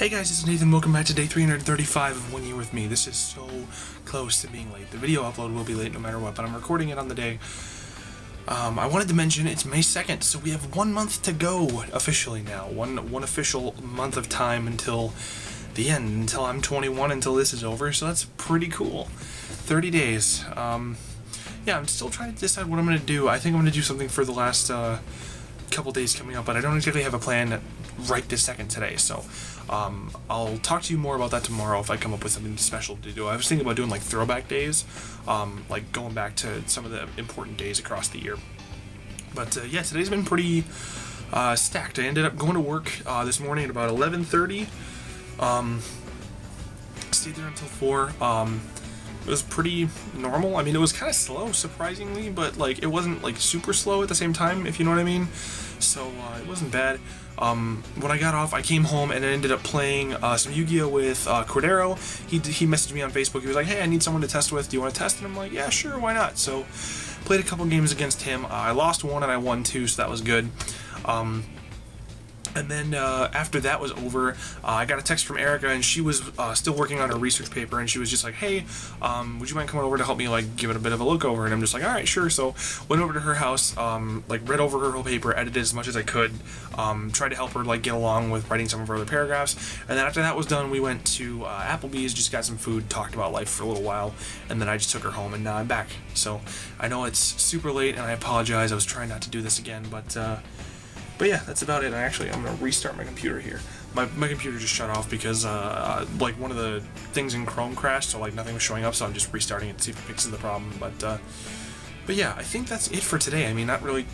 Hey guys, it's Nathan. Welcome back to day 335 of One Year With Me. This is so close to being late. The video upload will be late no matter what, but I'm recording it on the day. Um, I wanted to mention it's May 2nd, so we have one month to go officially now. One, one official month of time until the end, until I'm 21, until this is over, so that's pretty cool. 30 days. Um, yeah, I'm still trying to decide what I'm going to do. I think I'm going to do something for the last uh, couple days coming up, but I don't exactly have a plan right this second today, so um, I'll talk to you more about that tomorrow if I come up with something special to do. I was thinking about doing like throwback days, um, like going back to some of the important days across the year. But uh, yeah, today's been pretty uh, stacked. I ended up going to work uh, this morning at about 11:30. Um, stayed there until four. Um, it was pretty normal. I mean, it was kind of slow, surprisingly, but like it wasn't like super slow at the same time, if you know what I mean. So uh, it wasn't bad. Um, when I got off, I came home and ended up playing uh, some Yu-Gi-Oh with uh, Cordero. He he messaged me on Facebook. He was like, "Hey, I need someone to test with. Do you want to test?" And I'm like, "Yeah, sure, why not?" So played a couple games against him. Uh, I lost one and I won two, so that was good. Um, and then uh, after that was over, uh, I got a text from Erica, and she was uh, still working on her research paper, and she was just like, "Hey, um, would you mind coming over to help me like give it a bit of a look over?" And I'm just like, "All right, sure." So went over to her house, um, like read over her whole paper, edited as much as I could, um, tried to help her like get along with writing some of her other paragraphs, and then after that was done, we went to uh, Applebee's, just got some food, talked about life for a little while, and then I just took her home, and now I'm back. So I know it's super late, and I apologize. I was trying not to do this again, but. Uh, but yeah, that's about it. I actually, I'm gonna restart my computer here. My, my computer just shut off because uh, uh, like one of the things in Chrome crashed, so like nothing was showing up. So I'm just restarting it to see if it fixes the problem. But uh, but yeah, I think that's it for today. I mean, not really.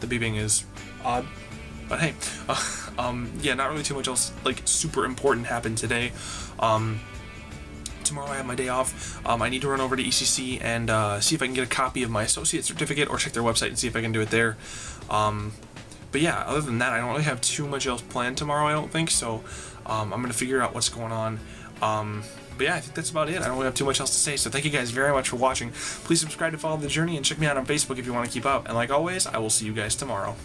The beeping is odd, but hey, um, yeah, not really too much else like super important happened today. Um, tomorrow I have my day off. Um, I need to run over to ECC and uh, see if I can get a copy of my associate certificate or check their website and see if I can do it there. Um, but yeah, other than that, I don't really have too much else planned tomorrow, I don't think, so um, I'm going to figure out what's going on. Um, but yeah, I think that's about it. I don't really have too much else to say, so thank you guys very much for watching. Please subscribe to follow the journey and check me out on Facebook if you want to keep up. And like always, I will see you guys tomorrow.